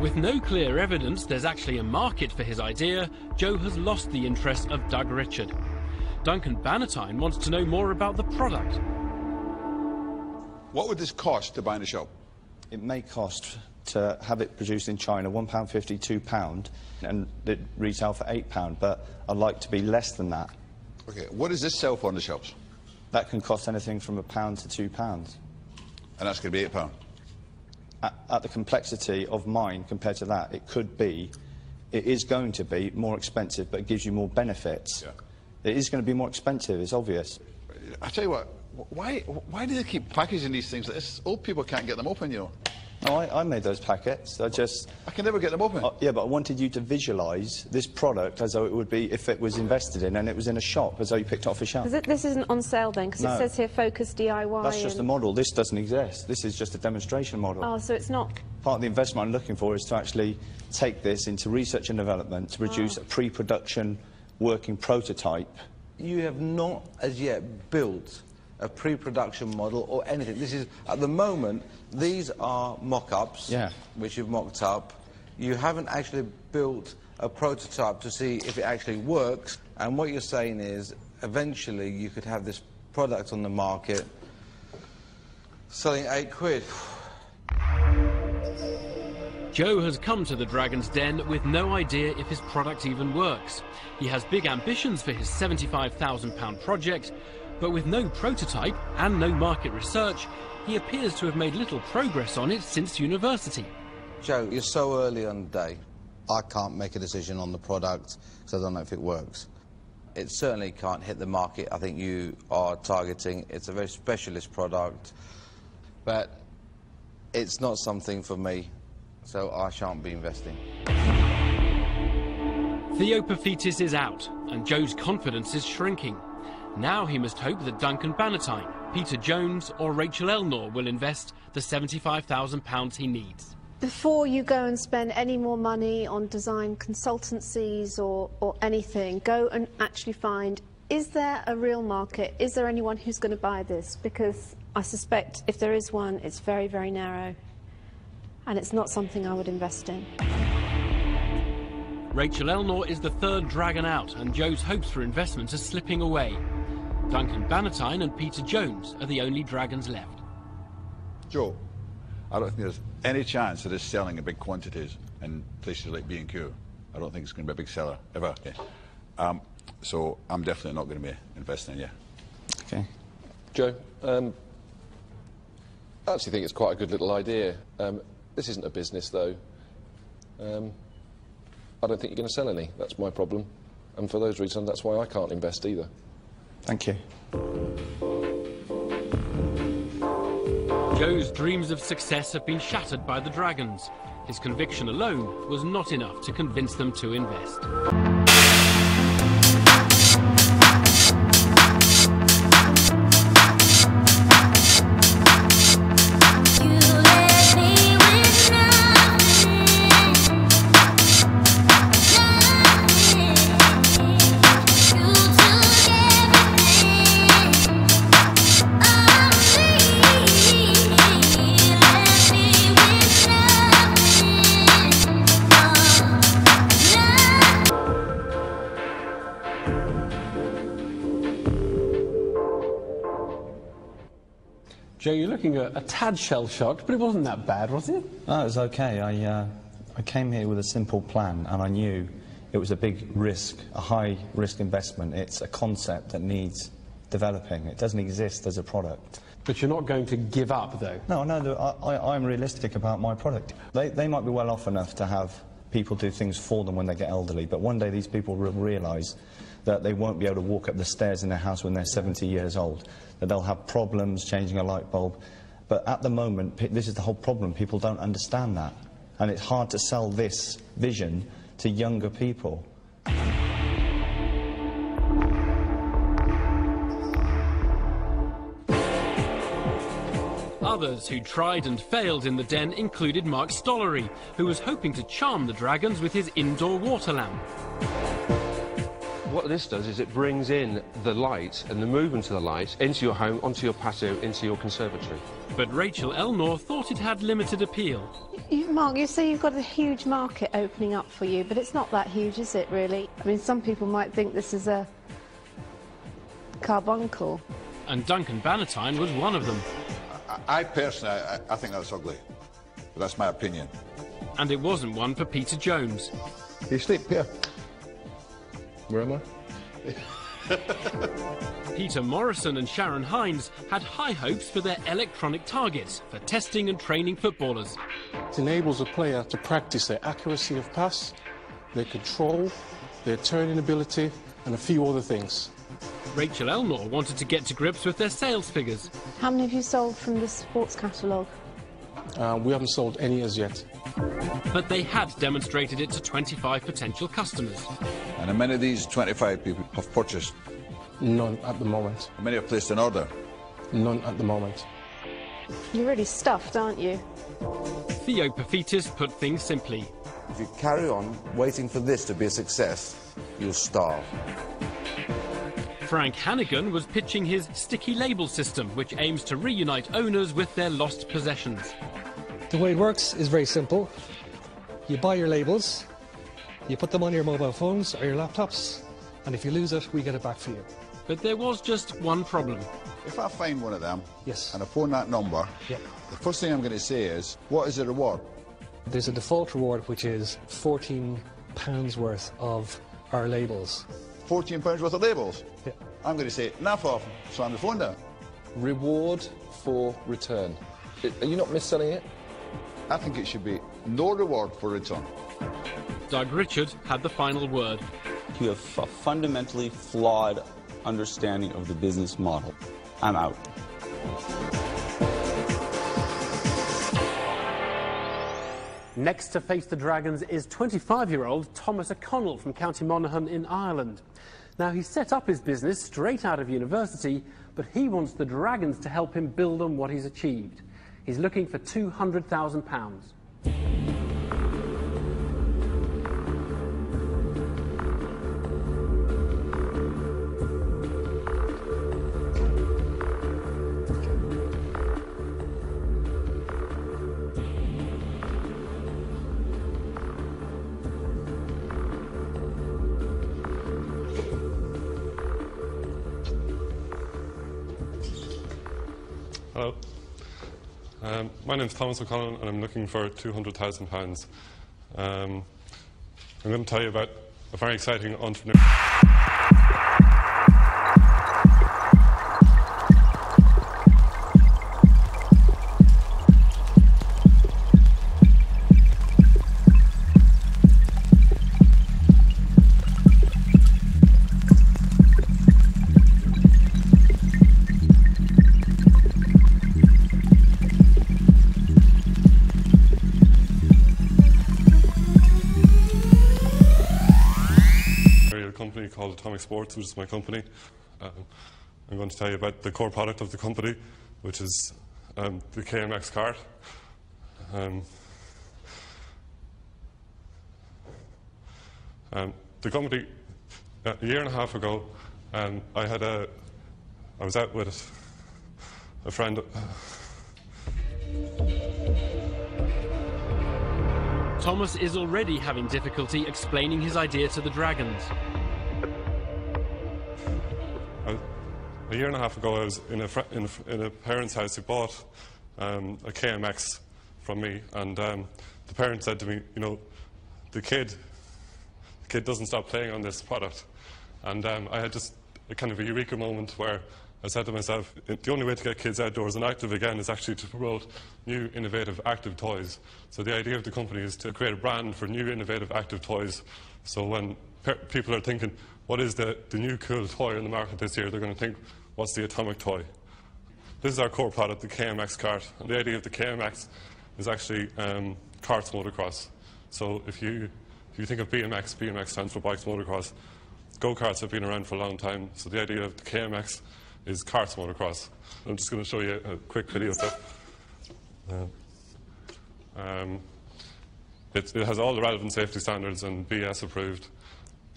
With no clear evidence there's actually a market for his idea, Joe has lost the interest of Doug Richard. Duncan Bannatyne wants to know more about the product. What would this cost to buy in a shop? It may cost to have it produced in China £1.50, £2, and it retail for £8, but I'd like to be less than that. Okay, what does this sell for in the shops? That can cost anything from a pound to £2. And that's going to be £8. At, at the complexity of mine compared to that, it could be, it is going to be more expensive, but it gives you more benefits. It is going to be more expensive, it's obvious. I tell you what, why, why do they keep packaging these things like this? Old people can't get them open, you know. No, I, I made those packets. I just. I can never get them open. Uh, yeah, but I wanted you to visualise this product as though it would be if it was invested in and it was in a shop, as though you picked it off a shelf. Is it, this isn't on sale then, because No. it says here focus DIY. That's just a model. This doesn't exist. This is just a demonstration model. Oh, so it's not. Part of the investment I'm looking for is to actually take this into research and development to produce Ah. a pre-production working prototype. You have not as yet built a pre-production model or anything. This is, at the moment, these are mock-ups, Yeah. which you've mocked up. You haven't actually built a prototype to see if it actually works. And what you're saying is, eventually, you could have this product on the market selling eight quid. Joe has come to the Dragon's Den with no idea if his product even works. He has big ambitions for his £75,000 project, but with no prototype and no market research, he appears to have made little progress on it since university. Joe, you're so early on the day. I can't make a decision on the product because I don't know if it works. It certainly can't hit the market I think you are targeting. It's a very specialist product, but it's not something for me, so I shan't be investing. Theo is out, and Joe's confidence is shrinking. Now he must hope that Duncan Bannatyne, Peter Jones, or Rachel Elnaugh will invest the £75,000 he needs. Before you go and spend any more money on design consultancies or, or anything, go and actually find is there a real market? Is there anyone who's going to buy this? Because I suspect if there is one, it's very, very narrow. And it's not something I would invest in. Rachel Elnaugh is the third dragon out, and Joe's hopes for investment are slipping away. Duncan Bannatyne and Peter Jones are the only dragons left. Joe, I don't think there's any chance of this selling in big quantities in places like B&Q. I don't think it's going to be a big seller, ever. Okay. Um, so I'm definitely not going to be investing in you. Okay. Joe, um, I actually think it's quite a good little idea. Um, this isn't a business, though. Um, I don't think you're going to sell any. That's my problem. And for those reasons, that's why I can't invest either. Thank you. Joe's dreams of success have been shattered by the Dragons. His conviction alone was not enough to convince them to invest. Joe, you're looking a, a tad shell-shocked, but it wasn't that bad, was it? No, it was okay. I, uh, I came here with a simple plan, and I knew it was a big risk, a high-risk investment. It's a concept that needs developing. It doesn't exist as a product. But you're not going to give up, though. No, no, I, I, I'm realistic about my product. They, they might be well off enough to have people do things for them when they get elderly, but one day these people will realise that they won't be able to walk up the stairs in their house when they're 70 years old, that they'll have problems changing a light bulb. But at the moment, this is the whole problem. People don't understand that. And it's hard to sell this vision to younger people. Others who tried and failed in the den included Mark Stollery, who was hoping to charm the Dragons with his indoor water lamp. What this does is it brings in the light and the movement of the light into your home, onto your patio, into your conservatory. But Rachel Elnaugh thought it had limited appeal. You, Mark, you say you've got a huge market opening up for you, but it's not that huge, is it, really? I mean, some people might think this is a carbuncle. And Duncan Bannatyne was one of them. I, I personally, I, I think that's ugly. But that's my opinion. And it wasn't one for Peter Jones. You sleep here. Where am I? Peter Morrison and Sharon Hines had high hopes for their electronic targets for testing and training footballers. It enables a player to practice their accuracy of pass, their control, their turning ability, and a few other things. Rachel Elnaugh wanted to get to grips with their sales figures. How many have you sold from the sports catalogue? Uh, we haven't sold any as yet. But they had demonstrated it to 25 potential customers. And how many of these 25 people have purchased? None at the moment. How many have placed an order? None at the moment. You're really stuffed, aren't you? Theo Paphitis put things simply. If you carry on waiting for this to be a success, you'll starve. Frank Hannigan was pitching his sticky label system, which aims to reunite owners with their lost possessions. The way it works is very simple. You buy your labels, you put them on your mobile phones or your laptops, and if you lose it, we get it back for you. But there was just one problem. If I find one of them yes. and I phone that number, Yep. the first thing I'm going to say is, what is the reward? There's a default reward which is 14 pounds worth of our labels. 14 pounds worth of labels? Yeah. I'm going to say, enough off, slam the phone down. Reward for return. Are you not mis-selling it? I think it should be no reward for return. Doug Richard had the final word. You have a fundamentally flawed understanding of the business model. I'm out. Next to face the Dragons is 25-year-old Thomas O'Connell from County Monaghan in Ireland. Now, he set up his business straight out of university, but he wants the Dragons to help him build on what he's achieved. He's looking for £200,000. Um, my name's Thomas O'Connell and I'm looking for £200,000. Um, I'm going to tell you about a very exciting entrepreneur. Called Atomic Sports, which is my company. Um, I'm going to tell you about the core product of the company, which is um, the KMX kart. Um, um, the company, uh, a year and a half ago, um, I had a, I was out with a friend. Thomas is already having difficulty explaining his idea to the Dragons. A year and a half ago, I was in a, in a, in a parent's house who bought um, a KMX from me, and um, the parent said to me, "You know, the kid, the kid doesn't stop playing on this product." And um, I had just a kind of a eureka moment where I said to myself, "The only way to get kids outdoors and active again is actually to promote new, innovative, active toys." So the idea of the company is to create a brand for new, innovative, active toys. So when people are thinking, what is the, the new cool toy in the market this year? They're going to think, what's the atomic toy? This is our core product, the KMX kart. And the idea of the KMX is actually um, karts motocross. So if you, if you think of BMX, BMX stands for bikes motocross. Go-karts have been around for a long time. So the idea of the KMX is karts motocross. I'm just going to show you a quick video of. Uh, um, it, it has all the relevant safety standards and BS approved.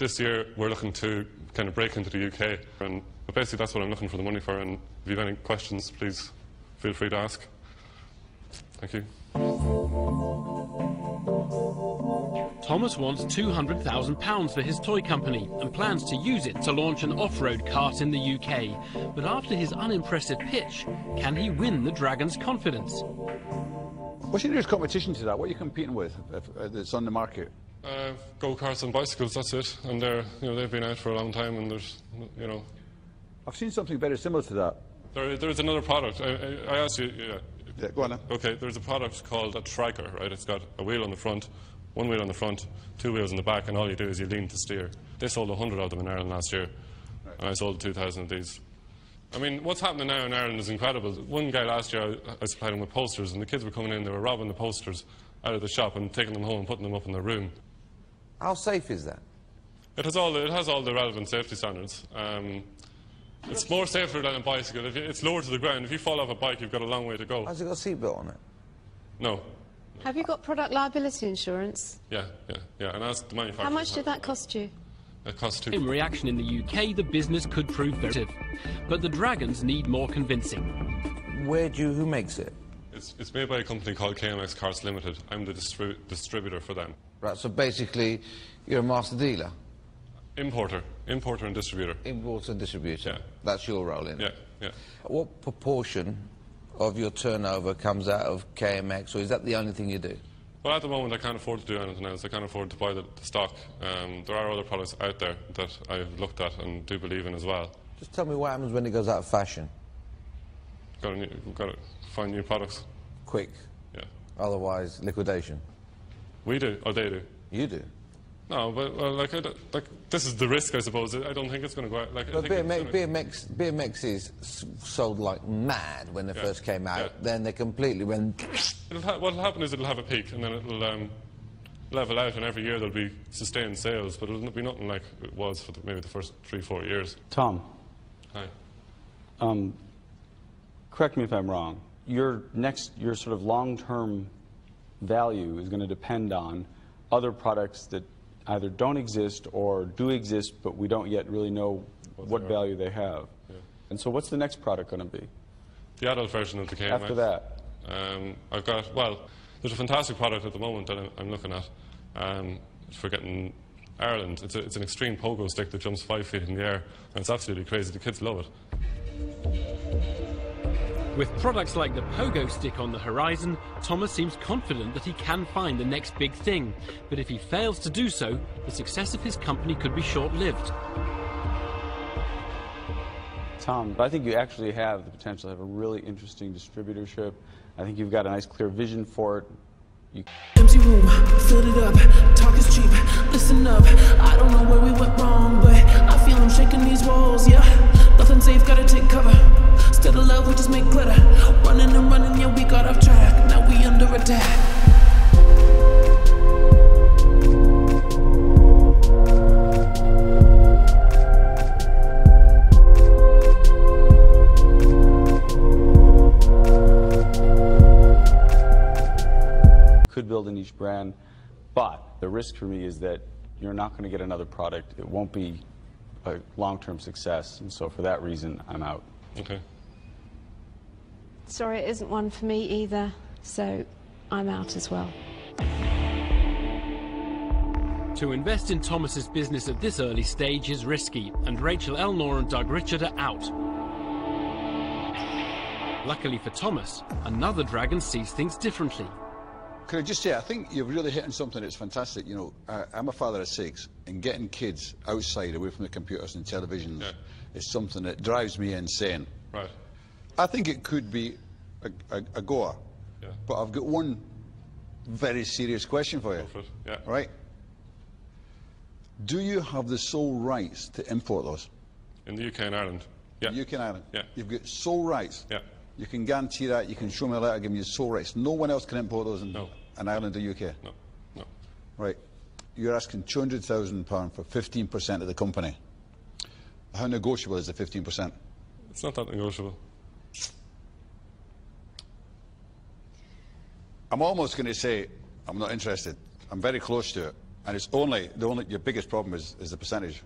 This year, we're looking to kind of break into the UK, and but basically that's what I'm looking for the money for. And if you have any questions, please feel free to ask. Thank you. Thomas wants £200,000 for his toy company and plans to use it to launch an off-road cart in the UK. But after his unimpressive pitch, can he win the Dragons' confidence? What's your nearest competition to that? What are you competing with if, if that's on the market? Uh, go-karts and bicycles, that's it. And they're, you know, they've been out for a long time, and there's, you know, I've seen something very similar to that. There, there's another product. I, I, I asked you. Yeah. Yeah, go on. Then. Okay, there's a product called a Triker, right? It's got a wheel on the front, one wheel on the front, two wheels in the back, and all you do is you lean to steer. They sold 100 of them in Ireland last year, and I sold 2,000 of these. I mean, what's happening now in Ireland is incredible. One guy last year, I, I supplied him with posters, and the kids were coming in, they were robbing the posters out of the shop and taking them home and putting them up in their room. How safe is that? It has all the, it has all the relevant safety standards. Um, it's more safer than a bicycle. If you, it's lower to the ground. If you fall off a bike, you've got a long way to go. Has it got a seatbelt on it? No. Have you got product liability insurance? Yeah, yeah, yeah. And ask the manufacturer. How much did that cost you? It costs two. In reaction in the UK, the business could prove very but the Dragons need more convincing. Where do you, who makes it? It's, it's made by a company called KMX Cars Limited. I'm the distri- distributor for them. Right, so basically, you're a master dealer. Importer, importer and distributor. Importer and distributor. Yeah. That's your role in Yeah, it. yeah. What proportion of your turnover comes out of KMX, or is that the only thing you do? Well, at the moment, I can't afford to do anything else. I can't afford to buy the, the stock. Um, there are other products out there that I've looked at and do believe in as well. Just tell me what happens when it goes out of fashion. Got to, got to find new products. Quick. Yeah. Otherwise, liquidation. We do, or they do. You do. No, but well, like, I don't- like this is the risk, I suppose. I don't think it's going to go out. Like, I But think it's BMX, gonna- BMX, BMXs s- sold like mad when they Yeah, first came out. yeah. Then they completely went. It'll ha- what'll happen is it'll have a peak and then it'll um, level out, and every year there'll be sustained sales, but it'll be nothing like it was for the, maybe the first three, four years. Tom, Hi. um, correct me if I'm wrong. Your next, your sort of long-term value is going to depend on other products that either don't exist or do exist, but we don't yet really know what, they are. value they have. And so, what's the next product going to be? The adult version of the KMX. After that? Um, I've got, well, there's a fantastic product at the moment that I'm, I'm looking at um, for getting Ireland. It's, a, it's an extreme pogo stick that jumps five feet in the air, and it's absolutely crazy. The kids love it. With products like the pogo stick on the horizon, Thomas seems confident that he can find the next big thing. But if he fails to do so, the success of his company could be short lived. Tom, I think you actually have the potential to have a really interesting distributorship. I think you've got a nice, clear vision for it. You Empty room, filled it up. Talk is cheap, listen up. I don't know where we went wrong, but I feel make glitter. Running and running, yeah, we got off track. Now we under attack. could build a niche brand, but the risk for me is that you're not going to get another product. It won't be a long-term success, and so for that reason, I'm out. Okay. Sorry, it isn't one for me either, so I'm out as well. To invest in Thomas's business at this early stage is risky, and Rachel Elnaugh and Doug Richard are out. Luckily for Thomas, another dragon sees things differently. Could I just say, I think you're really hitting something that's fantastic. You know, I, I'm a father of six, and getting kids outside, away from the computers and televisions, is something that drives me insane. Right. I think it could be a, a, a goer, but I've got one very serious question for you. Yeah. Right? Do you have the sole rights to import those? In the UK and Ireland. Yeah. UK and Ireland. Yeah. You've got sole rights. Yeah. You can guarantee that. You can show me a letter giving you sole rights. No one else can import those in, in Ireland or the UK. No. No. Right. You're asking two hundred thousand pound for fifteen percent of the company. How negotiable is the fifteen percent? It's not that negotiable. I'm almost going to say I'm not interested. I'm very close to it, and it's only the only your biggest problem is, is the percentage.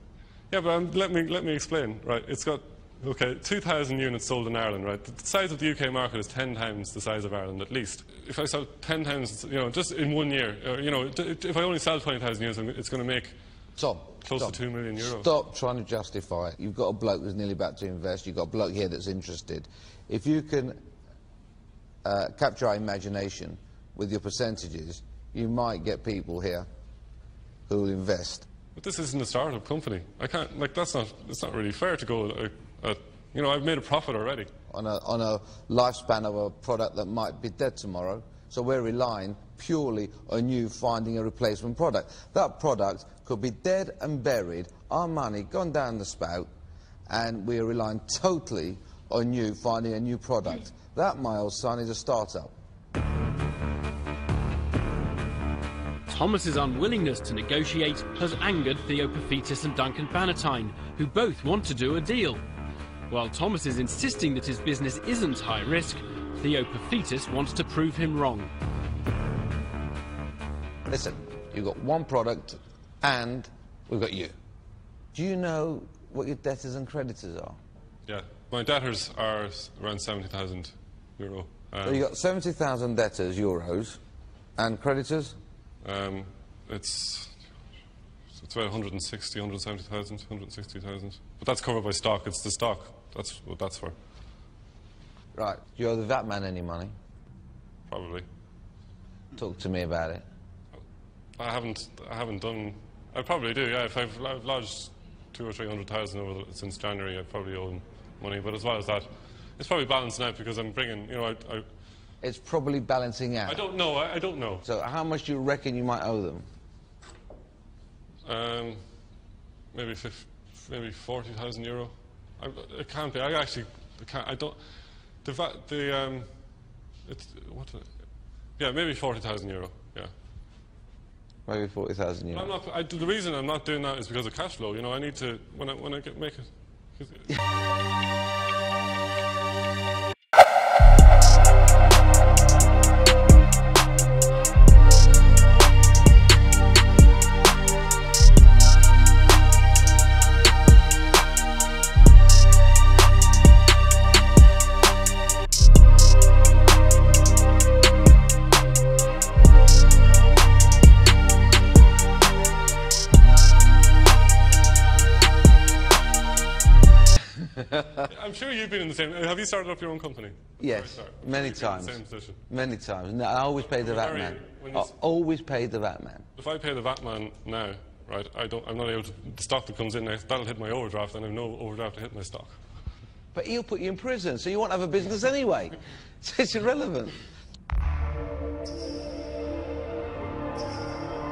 Yeah, but um, let me let me explain. Right, it's got okay, 2,000 units sold in Ireland. Right, the size of the UK market is 10 times the size of Ireland, at least. If I sell 10 times, you know, just in one year, uh, you know, if I only sell 20,000 units, it's going to make Tom, close Tom, to 2 million euros. Stop trying to justify it. You've got a bloke who's nearly about to invest. You've got a bloke here that's interested. If you can uh, capture our imagination with your percentages, you might get people here who will invest. But this isn't a startup company. I can't like that's not it's not really fair to go. Uh, uh, you know, I've made a profit already. on a, on a lifespan of a product that might be dead tomorrow. So we're relying purely on you finding a replacement product. That product could be dead and buried, our money gone down the spout, and we're relying totally on you finding a new product. That, my old son, is a startup. Thomas's unwillingness to negotiate has angered Theo Paphitis and Duncan Bannatyne, who both want to do a deal. While Thomas is insisting that his business isn't high risk, Theo Paphitis wants to prove him wrong. Listen, you've got one product, and we've got you. Do you know what your debtors and creditors are? Yeah, my debtors are s- around 70,000 euro. so you've got 70,000 debtors, euros, and creditors? Um, it's it's about 160, 170,000, 160,000. But that's covered by stock. It's the stock. That's what that's for. Right. Do you owe the VAT man any money? Probably. Talk to me about it. I haven't. I haven't done. I probably do. Yeah. If I've, I've lodged two or three hundred thousand over the, since January, I probably owe him money. But as well as that, it's probably balanced out because I'm bringing. You know, I, I it's probably balancing out. I don't know. I, I don't know. So how much do you reckon you might owe them? Um, maybe fif- maybe forty thousand euro. I, it can't be. I actually I can't. I don't. The va- the um, it's what? Yeah, maybe forty thousand euro. Yeah. Maybe 40,000 euros. I'm not. I, the reason I'm not doing that is because of cash flow. You know, I need to when I when I get make it. you've been in the same. Have you started up your own company? Yes, many you've been in the times. Same position. Many times. No, I always pay the VAT man. I always pay the VAT man. If I pay the VAT man now, right, I don't. I'm not able to. The stock that comes in next, that'll hit my overdraft, and I have no overdraft to hit my stock. But he'll put you in prison, so you won't have a business anyway. so it's irrelevant.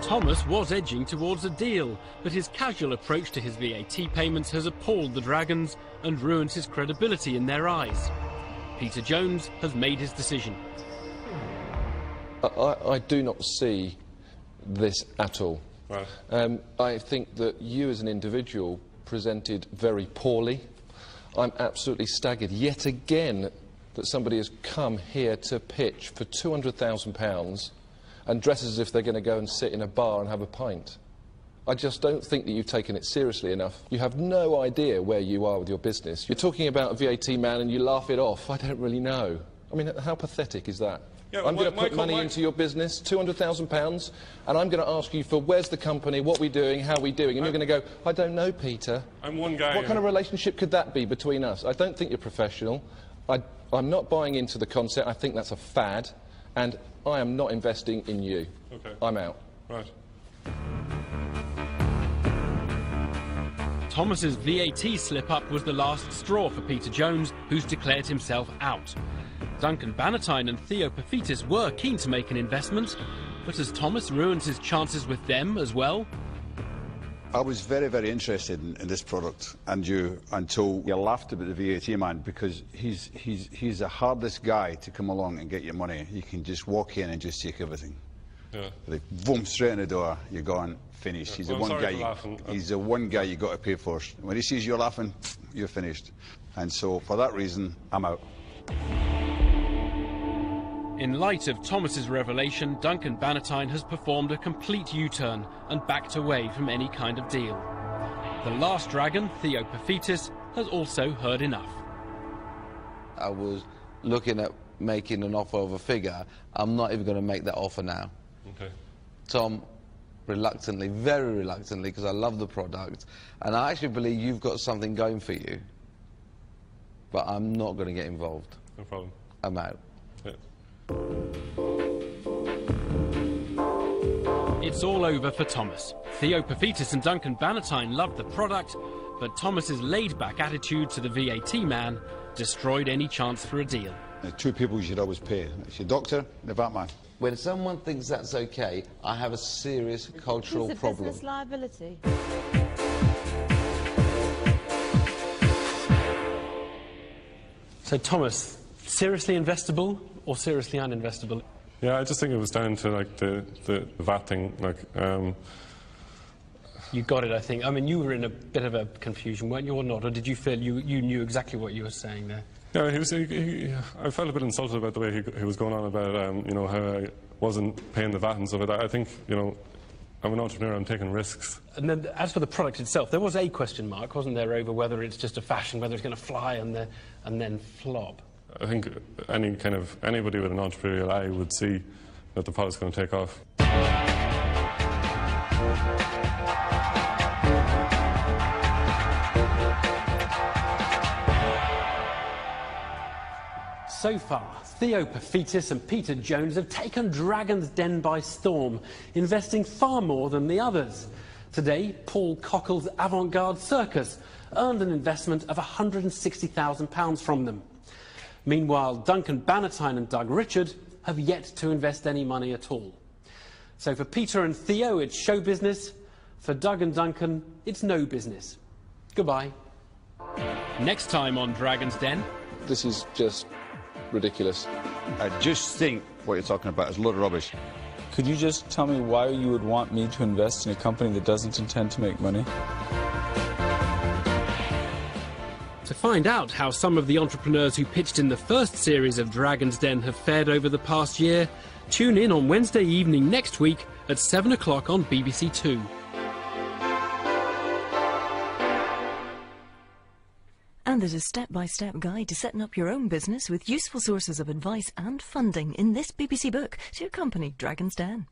Thomas was edging towards a deal, but his casual approach to his VAT payments has appalled the Dragons and ruined his credibility in their eyes. Peter Jones has made his decision. I, I, I do not see this at all. Right. Um, I think that you as an individual presented very poorly. I'm absolutely staggered yet again that somebody has come here to pitch for £200,000 and dress as if they're going to go and sit in a bar and have a pint. I just don't think that you've taken it seriously enough. You have no idea where you are with your business. You're talking about a VAT man and you laugh it off. I don't really know. I mean, how pathetic is that? Yeah, I'm going to put money my- into your business, £200,000, and I'm going to ask you for where's the company, what we're doing, how we're doing, and you're going to go, I don't know, Peter. I'm one guy. What kind of relationship could that be between us? I don't think you're professional. I, I'm not buying into the concept. I think that's a fad, and I am not investing in you. Okay. I'm out. Right. Thomas's VAT slip-up was the last straw for Peter Jones, who's declared himself out. Duncan Bannatyne and Theo Paphitis were keen to make an investment, but has Thomas ruined his chances with them as well? I was very, very interested in, in this product and you until you laughed about the VAT man because he's, he's, he's the hardest guy to come along and get your money. You can just walk in and just take everything. Yeah. Like, boom, straight in the door, you're gone, finished. he's well, the one guy. You, he's the one guy you got to pay for. When he sees you're laughing, you're finished. And so, for that reason, I'm out. In light of Thomas's revelation, Duncan Bannatyne has performed a complete U-turn and backed away from any kind of deal. The last dragon, Theo Paphitis, has also heard enough. I was looking at making an offer of a figure. I'm not even going to make that offer now. Okay. Tom, reluctantly, very reluctantly, because I love the product, and I actually believe you've got something going for you. But I'm not going to get involved. No problem. I'm out. Yeah. It's all over for Thomas. Theo Paphitis and Duncan Bannatyne loved the product, but Thomas's laid-back attitude to the VAT man destroyed any chance for a deal. The two people you should always pay. It's your doctor and the VAT man. When someone thinks that's okay, I have a serious cultural It's a problem. business liability. So, Thomas, seriously investable or seriously uninvestable? Yeah, I just think it was down to like the the VAT thing. Like, um, You got it, I think. I mean, you were in a bit of a confusion, weren't you, or not? Or did you feel you, you knew exactly what you were saying there? yeah, he was. He, he, I felt a bit insulted about the way he, he was going on about, um, you know, how I wasn't paying the VAT and stuff like that. I think, you know, I'm an entrepreneur. I'm taking risks. And then, as for the product itself, there was a question mark, wasn't there, over whether it's just a fashion, whether it's going to fly and, the, and then flop. I think any kind of anybody with an entrepreneurial eye would see that the product's going to take off. So far, Theo Paphitis and Peter Jones have taken Dragon's Den by storm, investing far more than the others. Today, Paul Cockle's avant-garde circus earned an investment of £160,000 from them. Meanwhile, Duncan Bannatyne and Doug Richard have yet to invest any money at all. So for Peter and Theo, it's show business. For Doug and Duncan, it's no business. Goodbye. Next time on Dragon's Den. This is just ridiculous. I just think what you're talking about is a load of rubbish. Could you just tell me why you would want me to invest in a company that doesn't intend to make money? To find out how some of the entrepreneurs who pitched in the first series of Dragon's Den have fared over the past year, tune in on Wednesday evening next week at 7 o'clock on BBC Two. And there's a step by step guide to setting up your own business with useful sources of advice and funding in this BBC book to accompany Dragon's Den.